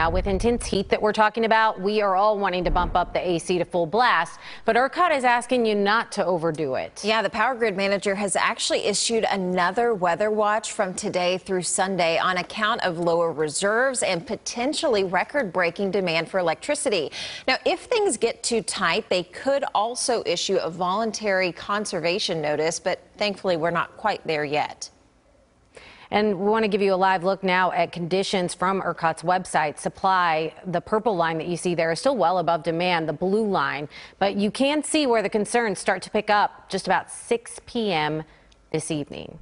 Now, with intense heat that we're talking about, we are all wanting to bump up the AC to full blast, but ERCOT is asking you not to overdo it. Yeah, the power grid manager has actually issued another weather watch from today through Sunday on account of lower reserves and potentially record breaking demand for electricity. Now, if things get too tight, they could also issue a voluntary conservation notice, but thankfully, we're not quite there yet. And we want to give you a live look now at conditions from ERCOT's website. Supply, the purple line that you see there is still well above demand, the blue line. But you can see where the concerns start to pick up just about 6 p.m. this evening.